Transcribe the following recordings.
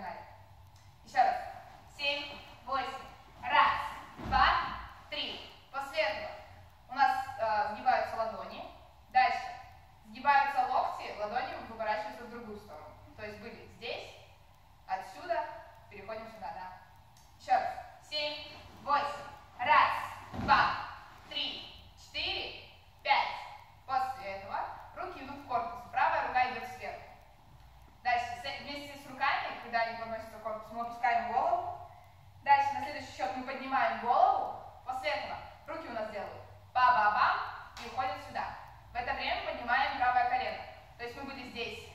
right. мы опускаем голову. Дальше на следующий счет мы поднимаем голову. После этого руки у нас делают ба-ба-бам и уходят сюда. В это время поднимаем правое колено. То есть мы были здесь.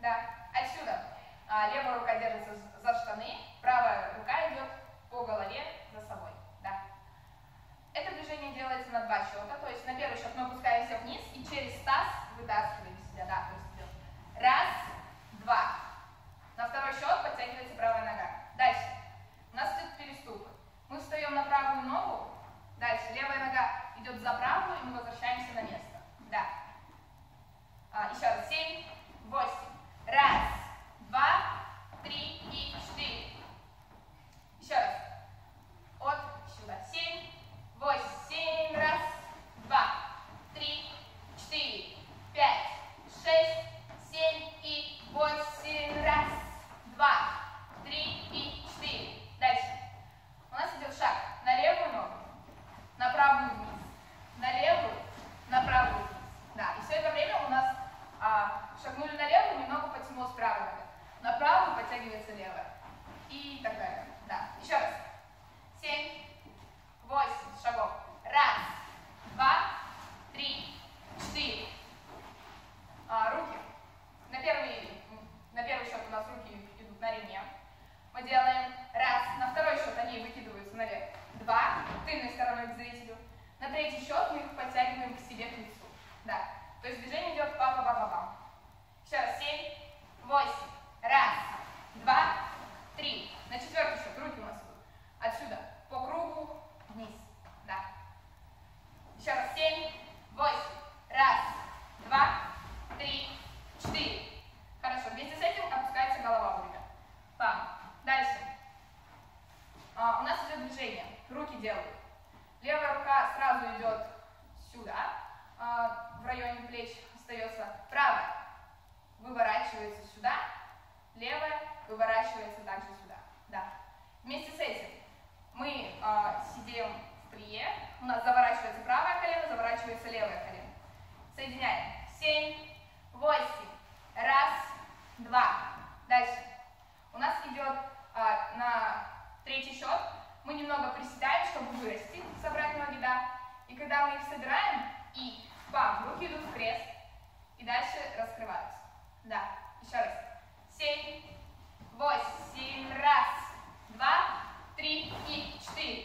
Да, отсюда. А, левая рука держится за штаны, правая рука идет по голове за собой. Да. Это движение делается на два счета, то есть на первый счет мы опускаемся вниз и через таз вытаскиваем себя. Да, то есть. Раз, два. На второй счет подтягивается правая нога. Дальше. У нас идет переступ. Мы встаем на правую ногу. Дальше. Левая нога идет за правую, и мы возвращаемся на место. Да. А, еще раз. Шагнули налево, немного потянулось правой ногой. На правую подтягивается левая. И так далее. Да. Еще раз. Семь, восемь шагов. Раз, два, три, четыре. А, руки. На первый, на первый счет у нас руки идут на ремне. Мы делаем раз, на второй счет они выкидываются наверх. Два, тыльной стороной к зрителю. На третий счет их И дальше раскрываюсь. Да, еще раз. Семь, восемь, раз, два, три и четыре.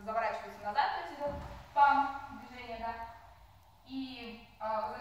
заворачивается назад, то есть идет пам движение, да, и э,